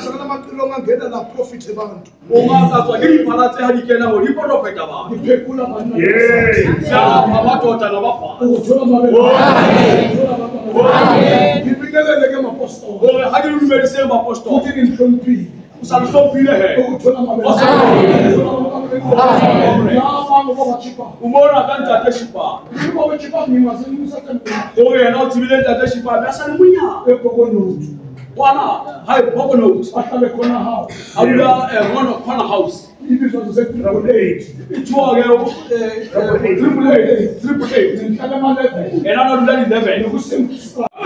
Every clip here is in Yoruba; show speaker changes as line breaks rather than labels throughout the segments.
hlangana matilonga la profit abantu ungazathwa ngeliphalathi ehalike nawo liprofeta abantu liphekula bantu sihamba amadoda nabafazi ukuthola mabele ngibingelele ke mapostoli hakelumbeliseni mapostoli ukuthi ngihloniphile usalihloniphile he ukuthola mabele umona ka ntate shipang o yena o tsebile ntate shipang a sa le monyana wana hai bokono atale kona house abula wana kona house ibi so se triple eight itu age o triple eight triple eight nkala ma lebe era na lula ni lebe ni kusim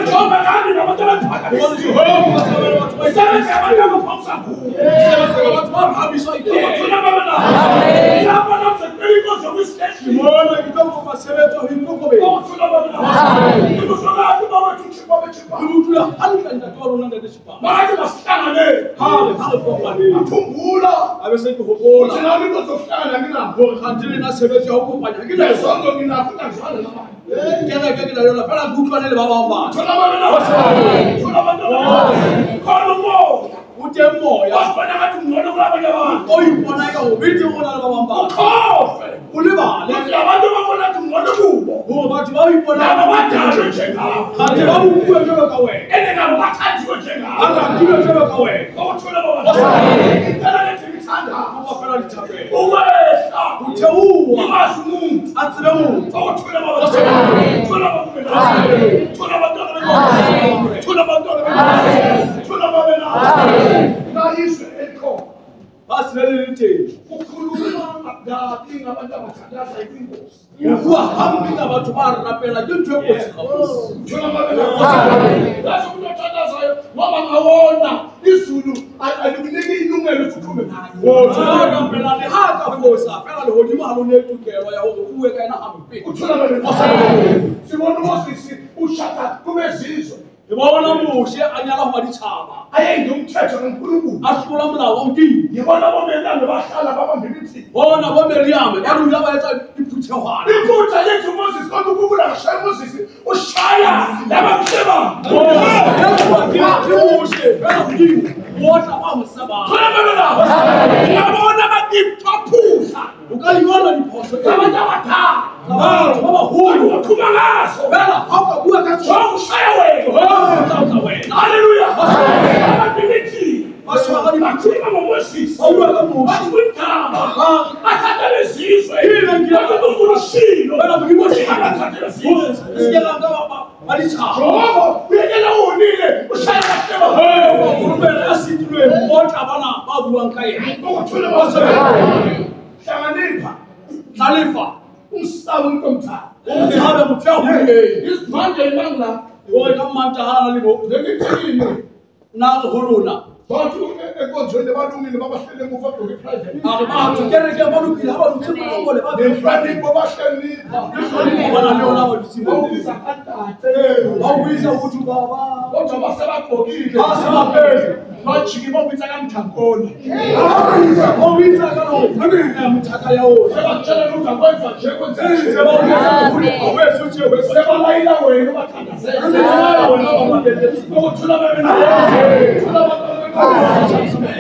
Jomba kani na matala taka ni wani ho ko sa wani watu mai sana ka wani ko pomsa ko watu ma habi so ite watu na baba na ya bana se kiri ko se wish ni mo na kitabu kwa sele to hindu ko be watu na baba na kula halika nitatoa runanga ndishipa maze masihlangane hale sizohlangane akhumbula abesengihobola thina mina zohlangana nginabo kanti mina sebenzi yokupanya ngile zonke mina futhi njalo namanye kereke ke nayo lapha kufanele babambane thola abantu abasho thola abantu abasho khona umoya uthe moya wasibona ngathi ngcono kulabanye abantu oyibona ka ubithi ubona lababambane ukhofe ulibale abantu kubwa huo matibabu na mabata yaliyojengwa matibabu kubwa yaliyoweka wewe ende na mabata yaliyojengwa hata kile yaliyoweka wewe kwa watu na mabata yaliyojengwa sana amafana litape uweza kuteua imasumu atiramu kwa watu na mabata yaliyojengwa tuna mabata tuna mabata tuna mabata tuna mabata na Yesu eko basi leo nitaje da dinga banda matangaza hivi mvua hamna watu mara na pela yote hapo lazima tunatangaza mama naona isudu alukuniki inunga lutukume wote na pela ni hata kosa pela ni hodima halone tukewa ya hodo uwe kana hampi utuna mbele kwa sababu simoni mosi ushaka kumezizwa yibawona muhle anyala go ba ditšhaba a ye yomthetho nonkulunkulu a hlola molaong ke yibona bomelane bahlala babambelitsi bona bomeriame ba rula ba etsa diphuthegwana iphutha yethu moses lokukukula ngashaya moses ushaya labamhleba wona bangosebaa abona batipaphusa o ka yona diphoso abantabadala
huyu
Hey! nsabuntɔnta. wọ́n ti ha bẹ̀ mu kẹ́ ọ̀hún yìí. this man dey man na. ìwọ ìka máa ń ta ha lálẹ́ bò. lẹ́ni tẹ́lẹ̀ mi. n'a horo na. bọ́ọ̀tù ẹ̀kọ́ jọ ilé bá dùn mí lè bá bá ṣẹlẹ̀ mú fọ́ torí private. àti kẹ́rẹ́kẹ́ bọ́ọ̀lù kìí hábà lùtí mú lọ́wọ́ lè bá bẹ̀rẹ̀. ìfẹ́ ni bọ́ bá ṣẹ ní. wọn náà ní wọn náà wọlé sí i. wọn wí sàkátà àtẹ. wọn wí sàkójú bàbá. wọn jọba sábà kò kí lojika ibobitsa kamdakoni obitsa kalomdaka yawosebalayila wena ubathandazealayila wena ubabaekuthula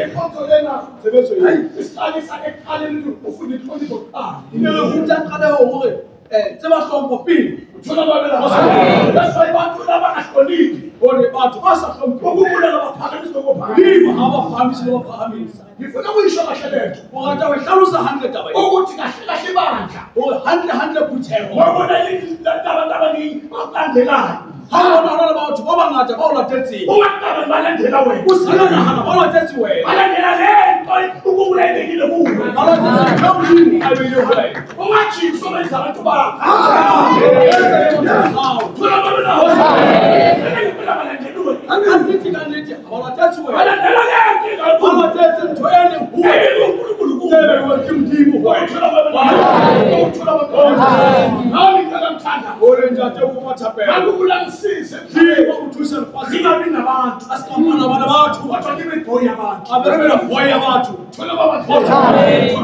inkonzo lena isiqalisa ekuqaleni ufunda inkonzo zokuqala uthi aqaleyo gore um tsebahlompo pele uthola babela basebantwini abangahloniphi Only but masa kumkubula la baphakamise ngokuphakima abaphakamise ngokuphakimisa. Ngifuna ukuyisho kahle letho. Ungathi uyihlalusa handle taba. Ukuthi kahle kahle bandla. Uhandle handle phutheko. Wabona indaba ndaba ni balandelayo. Hahona bona batho ba bangata ba olatetsi. Ungataba balandela wena. Usana hana ba olatetsi wena. Balandela le nto ukubulayekile kuwe. Balandela lo mlimi abeyiwe. Ungathi sobenza abantu bakho. bangubulangisise uthuise mfazi singabi nabantu asingabi nabantu abantu bathole imigoyi yabantu ababe navoya abantu thole babantuabe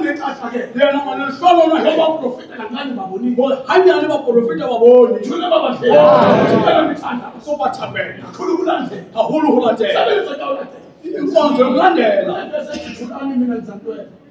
ngexesha ke yena manehlobo nohebaprofita kancane babonile hanyane baprofita baboni thole babadlela sobathambela khulukulandlela kahulu kulandela inkonzo yokulandela mina ndizantwela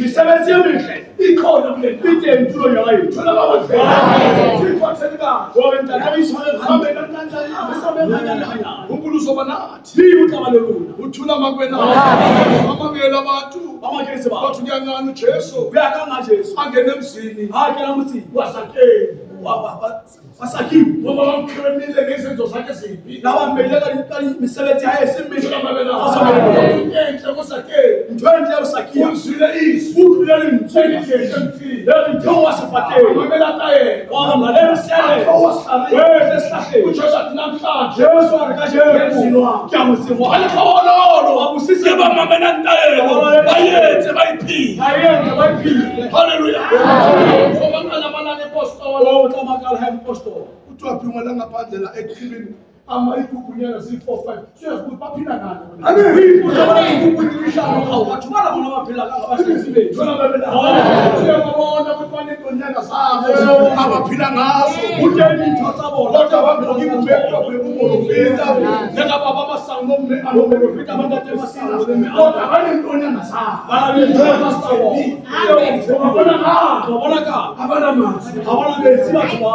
misebenzi yemihle ikhona kuleitempulo yakayeuthula makwenaamamela abantu bathi kuyangani ujesu angena emzini wasaki wabaamkirimile ngezenzo zakhe zimbi nabambeleka liqali imisebenzi yayo esimbi enhle kusake into enhle usaki uzwile izwi udlulele ngithengihlelithe wasifateni wamelata yena wamlalela siyalele wehle esihlahleni ujesu athi namhlanje jesu akakajeyenzinwa kuyamuzinwa alikhawololo wabusise bamamela ntayelo bayenze bayiphile bayenze bayiphile haleluya makambo ya impostor kutu apimwela ngaphandle la ekhibini amaikukunyana z45 siyazipaphila naniukuyihlaawathi bala bona baphila kangabasezi bethu uyababona ukuthi abaphila ngaso utsheni kodwa abangokibume obekubolofeta njengababa amasango alobolofeta abantate masango kodwa banentonyana zabo abonakala abanamazwi abanabenzi batho ba